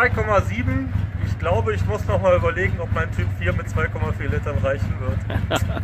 2,7. Ich glaube, ich muss noch mal überlegen, ob mein Typ 4 mit 2,4 Litern reichen wird.